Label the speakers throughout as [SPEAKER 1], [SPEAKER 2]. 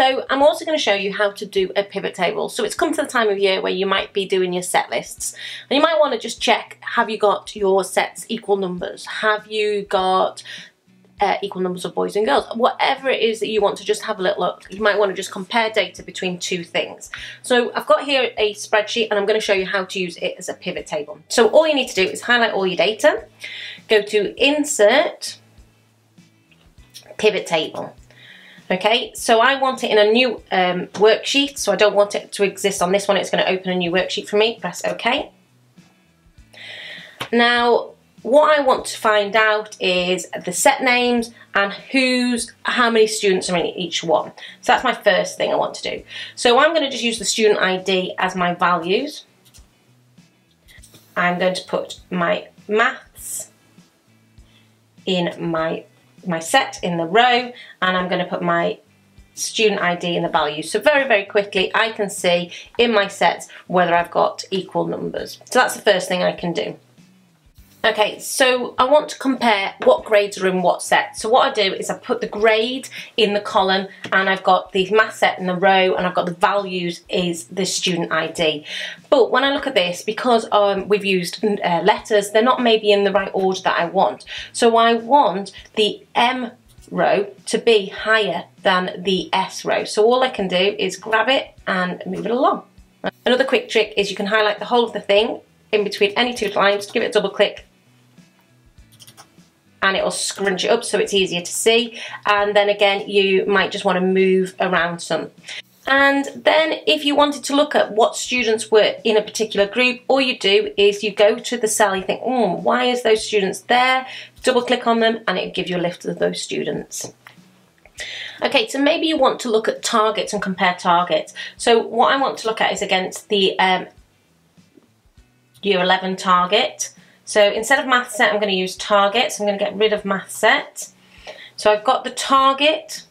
[SPEAKER 1] So I'm also going to show you how to do a pivot table. So it's come to the time of year where you might be doing your set lists and you might want to just check have you got your sets equal numbers? Have you got uh, equal numbers of boys and girls. Whatever it is that you want to just have a little look, you might want to just compare data between two things. So I've got here a spreadsheet and I'm going to show you how to use it as a pivot table. So all you need to do is highlight all your data, go to Insert, Pivot Table. Okay, so I want it in a new um, worksheet, so I don't want it to exist on this one. It's going to open a new worksheet for me. Press OK. Now, what I want to find out is the set names and who's, how many students are in each one. So that's my first thing I want to do. So I'm going to just use the student ID as my values. I'm going to put my maths in my my set in the row and I'm going to put my student ID in the value. So very, very quickly I can see in my sets whether I've got equal numbers. So that's the first thing I can do. Okay, so I want to compare what grades are in what set. So what I do is I put the grade in the column and I've got the math set in the row and I've got the values is the student ID. But when I look at this, because um, we've used uh, letters, they're not maybe in the right order that I want. So I want the M row to be higher than the S row. So all I can do is grab it and move it along. Another quick trick is you can highlight the whole of the thing in between any two lines, give it a double click and it'll scrunch it up so it's easier to see and then again you might just want to move around some. And then if you wanted to look at what students were in a particular group, all you do is you go to the cell, you think, oh, why is those students there? Double click on them and it'll give you a list of those students. Okay, so maybe you want to look at targets and compare targets. So what I want to look at is against the um, Year 11 target. So instead of math set, I'm going to use target. So I'm going to get rid of math set. So I've got the target,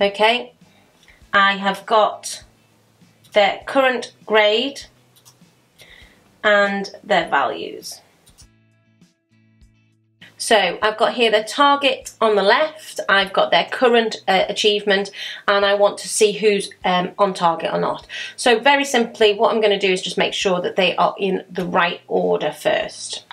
[SPEAKER 1] okay. I have got their current grade and their values. So I've got here the target on the left, I've got their current uh, achievement and I want to see who's um, on target or not. So very simply what I'm going to do is just make sure that they are in the right order first.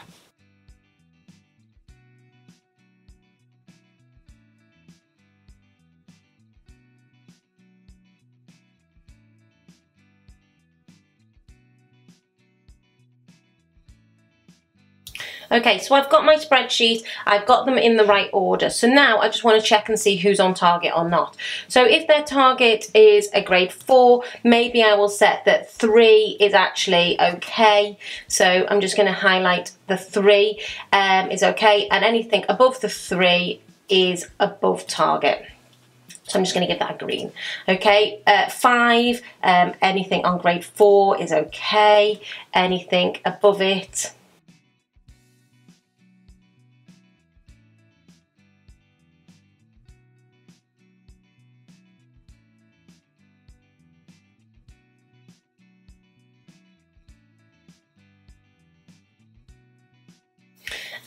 [SPEAKER 1] Okay, so I've got my spreadsheet, I've got them in the right order. So now I just want to check and see who's on target or not. So if their target is a grade four, maybe I will set that three is actually okay. So I'm just going to highlight the three um, is okay and anything above the three is above target. So I'm just going to give that a green. Okay, uh, five, um, anything on grade four is okay. Anything above it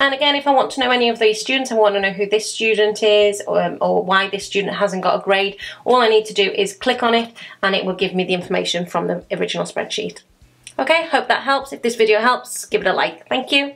[SPEAKER 1] And again, if I want to know any of these students, I want to know who this student is or, um, or why this student hasn't got a grade, all I need to do is click on it and it will give me the information from the original spreadsheet. Okay, hope that helps. If this video helps, give it a like. Thank you.